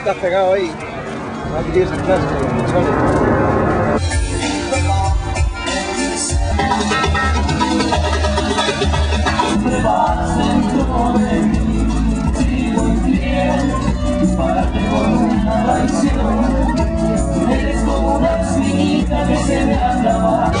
estás pegado ahí. Aquí tienes el clásico, para traición. Eres como una espinita que se me ha clavado.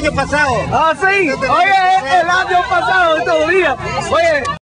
Año pasado. Ah, sí. Oye, el año pasado, estos días. Oye.